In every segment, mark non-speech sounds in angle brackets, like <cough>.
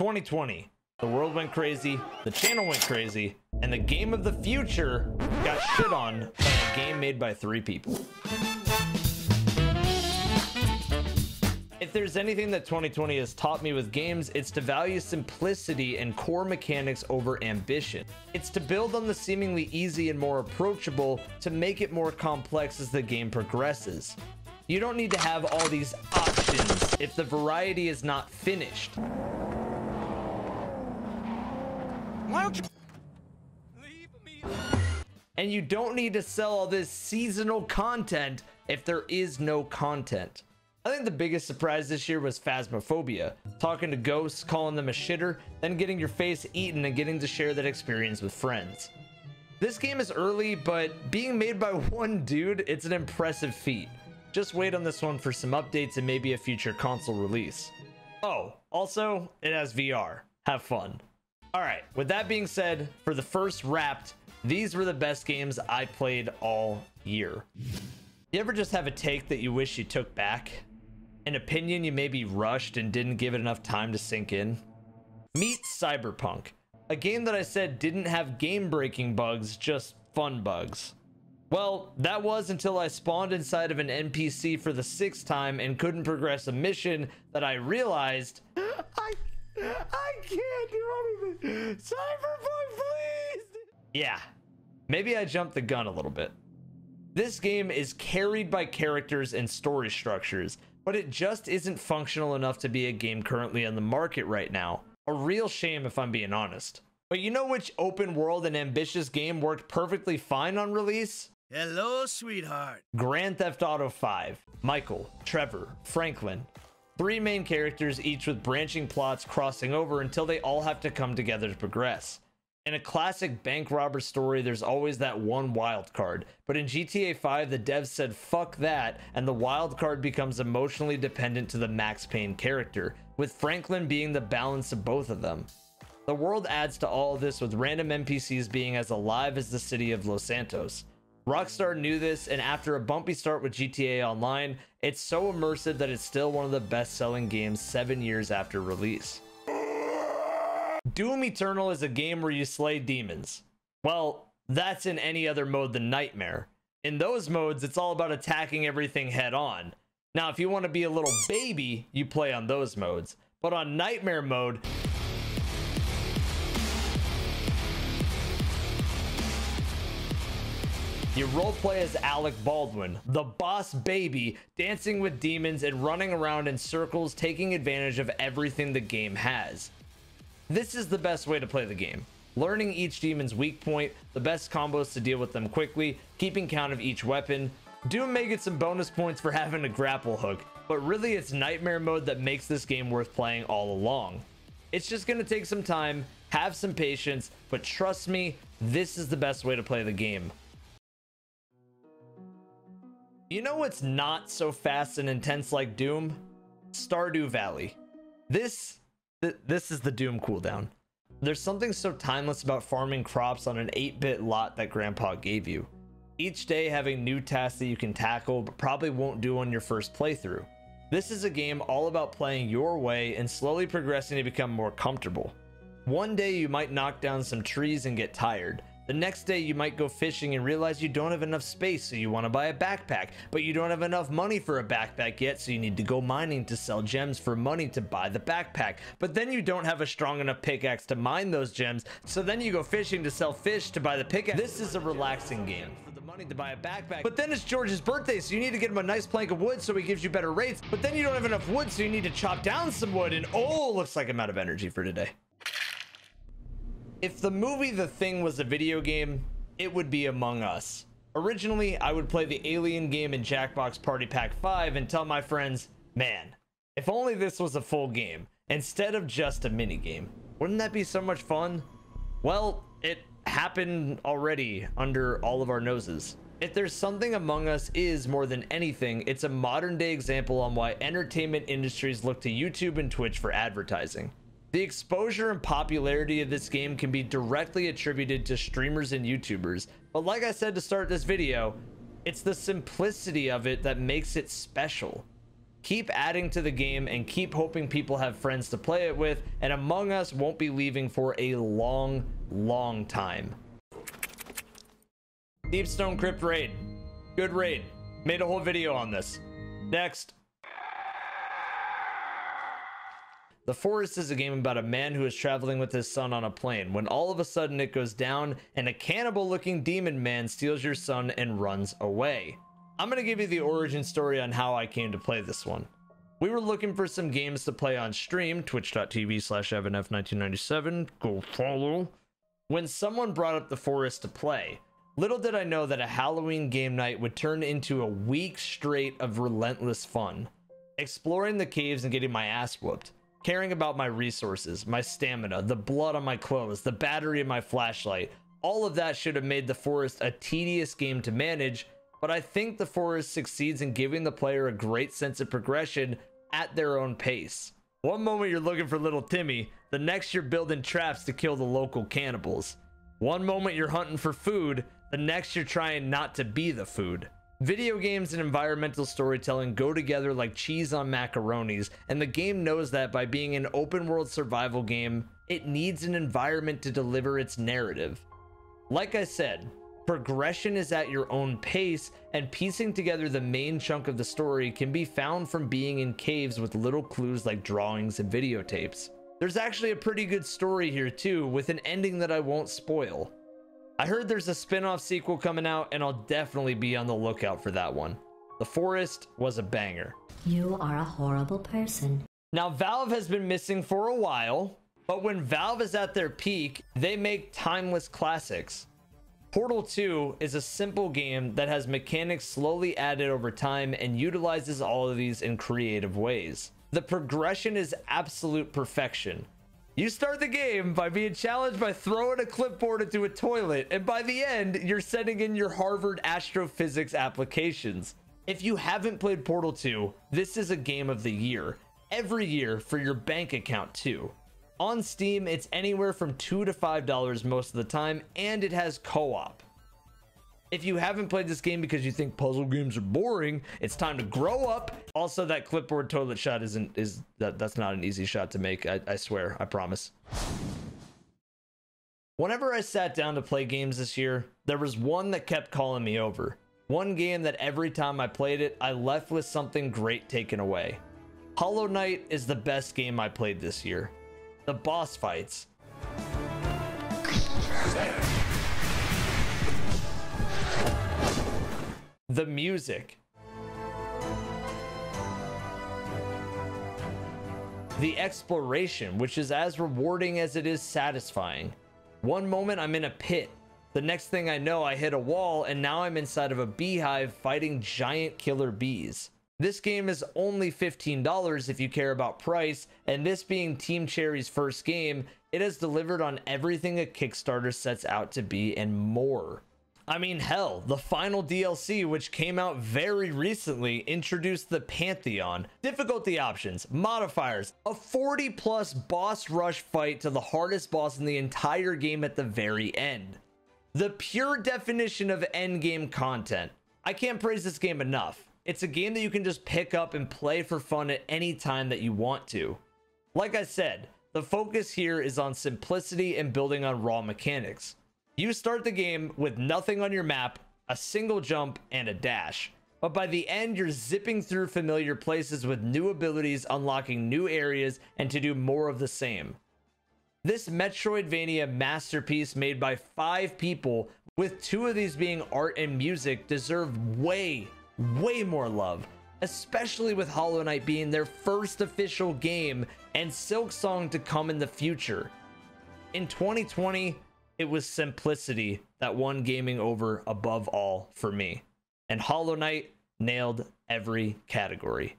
2020. The world went crazy, the channel went crazy, and the game of the future got shit on by a game made by three people. If there's anything that 2020 has taught me with games, it's to value simplicity and core mechanics over ambition. It's to build on the seemingly easy and more approachable to make it more complex as the game progresses. You don't need to have all these options if the variety is not finished. Why don't you leave me? And you don't need to sell all this seasonal content if there is no content. I think the biggest surprise this year was Phasmophobia. Talking to ghosts, calling them a shitter, then getting your face eaten and getting to share that experience with friends. This game is early, but being made by <laughs> one dude, it's an impressive feat. Just wait on this one for some updates and maybe a future console release. Oh, also, it has VR. Have fun. All right, with that being said, for the first wrapped, these were the best games I played all year. You ever just have a take that you wish you took back? An opinion you maybe rushed and didn't give it enough time to sink in? Meet Cyberpunk, a game that I said didn't have game breaking bugs, just fun bugs. Well, that was until I spawned inside of an NPC for the sixth time and couldn't progress a mission that I realized <gasps> I I can't do anything. Cyberpunk, please. Yeah, maybe I jumped the gun a little bit. This game is carried by characters and story structures, but it just isn't functional enough to be a game currently on the market right now. A real shame if I'm being honest. But you know which open world and ambitious game worked perfectly fine on release? Hello, sweetheart. Grand Theft Auto 5. Michael, Trevor, Franklin, Three main characters, each with branching plots crossing over until they all have to come together to progress. In a classic bank robber story, there's always that one wild card, but in GTA 5, the devs said fuck that, and the wild card becomes emotionally dependent to the Max Payne character, with Franklin being the balance of both of them. The world adds to all of this with random NPCs being as alive as the city of Los Santos. Rockstar knew this, and after a bumpy start with GTA Online, it's so immersive that it's still one of the best selling games seven years after release. Doom Eternal is a game where you slay demons. Well, that's in any other mode than Nightmare. In those modes, it's all about attacking everything head on. Now, if you want to be a little baby, you play on those modes. But on Nightmare mode, You roleplay as Alec Baldwin, the boss baby, dancing with demons and running around in circles, taking advantage of everything the game has. This is the best way to play the game. Learning each demon's weak point, the best combos to deal with them quickly, keeping count of each weapon. Doom may get some bonus points for <laughs> having a grapple hook, but really it's nightmare mode that makes this game worth playing all along. It's just going to take some time, have some patience, but trust me, this is the best way to play the game. You know what's not so fast and intense like Doom? Stardew Valley. This th this is the Doom cooldown. There's something so timeless about farming crops on an 8-bit lot that grandpa gave you. Each day having new tasks that you can tackle but probably won't do on your first playthrough. This is a game all about playing your way and slowly progressing to become more comfortable. One day you might knock down some trees and get tired, the next day, you might go fishing and realize you don't have enough space, so you want to buy a backpack, but you don't have enough money for a backpack yet, so you need to go mining to sell gems for money to buy the backpack. But then you don't have a strong enough pickaxe to mine those gems, so then you go fishing to sell fish to buy the pickaxe. This is a relaxing game. Money to buy a backpack. But then it's George's birthday, so you need to get him a nice plank of wood so he gives you better rates. But then you don't have enough wood, so you need to chop down some wood, and oh, looks like I'm out of energy for today. If the movie The Thing was a video game, it would be Among Us. Originally, I would play the Alien game in Jackbox Party Pack 5 and tell my friends, man, if only this was a full game instead of just a mini game. Wouldn't that be so much fun? Well, it happened already under all of our noses. If there's something Among Us is more than anything, it's a modern day example on why entertainment industries look to YouTube and Twitch for advertising. The exposure and popularity of this game can be directly attributed to streamers and YouTubers, but like I said to start this video, it's the simplicity of it that makes it special. Keep adding to the game and keep hoping people have friends to play it with, and Among Us won't be leaving for a long, long time. Deep Stone Crypt Raid. Good raid. Made a whole video on this. Next. The Forest is a game about a man who is traveling with his son on a plane when all of a sudden it goes down and a cannibal looking demon man steals your son and runs away. I'm going to give you the origin story on how I came to play this one. We were looking for some games to play on stream, twitch.tv slash evanf1997, go follow, when someone brought up The Forest to play. Little did I know that a Halloween game night would turn into a week straight of relentless fun. Exploring the caves and getting my ass whooped caring about my resources, my stamina, the blood on my clothes, the battery in my flashlight. All of that should have made the forest a tedious game to manage, but I think the forest succeeds in giving the player a great sense of progression at their own pace. One moment you're looking for little Timmy, the next you're building traps to kill the local cannibals. One moment you're hunting for food, the next you're trying not to be the food. Video games and environmental storytelling go together like cheese on macaronis, and the game knows that by being an open world survival game, it needs an environment to deliver its narrative. Like I said, progression is at your own pace, and piecing together the main chunk of the story can be found from being in caves with little clues like drawings and videotapes. There's actually a pretty good story here too, with an ending that I won't spoil. I heard there's a spin-off sequel coming out and I'll definitely be on the lookout for that one. The Forest was a banger. You are a horrible person. Now Valve has been missing for a while, but when Valve is at their peak, they make timeless classics. Portal 2 is a simple game that has mechanics slowly added over time and utilizes all of these in creative ways. The progression is absolute perfection. You start the game by being challenged by throwing a clipboard into a toilet, and by the end, you're sending in your Harvard astrophysics applications. If you haven't played Portal 2, this is a game of the year. Every year for your bank account, too. On Steam, it's anywhere from 2 to $5 most of the time, and it has co op. If you haven't played this game because you think puzzle games are boring, it's time to grow up. Also, that clipboard toilet shot isn't is that that's not an easy shot to make. I, I swear, I promise. Whenever I sat down to play games this year, there was one that kept calling me over. One game that every time I played it, I left with something great taken away. Hollow Knight is the best game I played this year. The boss fights, the music, the exploration, which is as rewarding as it is satisfying. One moment I'm in a pit. The next thing I know, I hit a wall and now I'm inside of a beehive fighting giant killer bees. This game is only $15 if you care about price, and this being Team Cherry's first game, it has delivered on everything a Kickstarter sets out to be and more. I mean, hell, the final DLC, which came out very recently, introduced the Pantheon, difficulty options, modifiers, a 40 plus boss rush fight to the hardest boss in the entire game at the very end. The pure definition of endgame content. I can't praise this game enough. It's a game that you can just pick up and play for fun at any time that you want to. Like I said, the focus here is on simplicity and building on raw mechanics. You start the game with nothing on your map, a single jump, and a dash. But by the end, you're zipping through familiar places with new abilities, unlocking new areas, and to do more of the same. This Metroidvania masterpiece made by five people, with two of these being art and music, deserve way, way more love, especially with Hollow Knight being their first official game and Silksong to come in the future. In 2020, it was simplicity that won gaming over above all for me. And Hollow Knight nailed every category.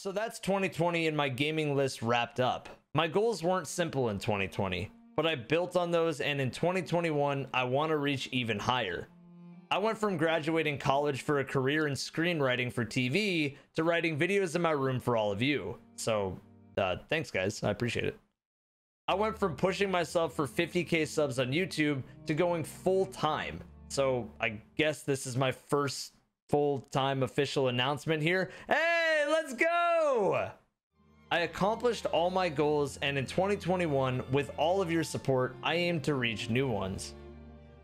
So that's 2020 and my gaming list wrapped up. My goals weren't simple in 2020, but I built on those, and in 2021, I want to reach even higher. I went from graduating college for a career in screenwriting for TV to writing videos in my room for all of you. So, uh, thanks, guys. I appreciate it. I went from pushing myself for 50k subs on YouTube to going full time. So, I guess this is my first full time official announcement here. Hey, let's go! I accomplished all my goals, and in 2021, with all of your support, I aim to reach new ones.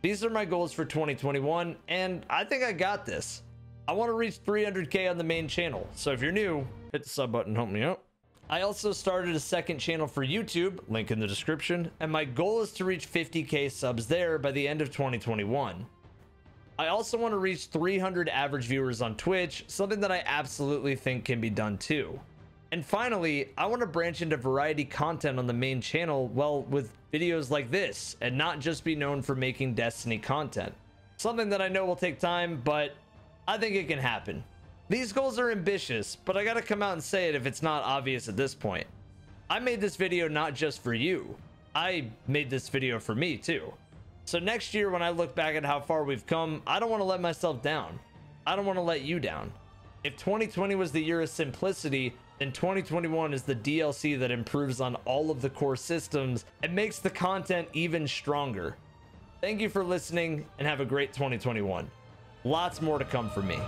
These are my goals for 2021, and I think I got this. I want to reach 300k on the main channel, so if you're new, hit the sub button, help me out. I also started a second channel for YouTube, link in the description, and my goal is to reach 50k subs there by the end of 2021. I also want to reach 300 average viewers on Twitch, something that I absolutely think can be done too. And finally, I want to branch into variety content on the main channel, well, with videos like this, and not just be known for making Destiny content. Something that I know will take time, but I think it can happen. These goals are ambitious, but I gotta come out and say it if it's not obvious at this point. I made this video not just for you. I made this video for me too. So next year when I look back at how far we've come, I don't want to let myself down. I don't want to let you down. If 2020 was the year of simplicity, and 2021 is the DLC that improves on all of the core systems and makes the content even stronger. Thank you for listening and have a great 2021. Lots more to come from me.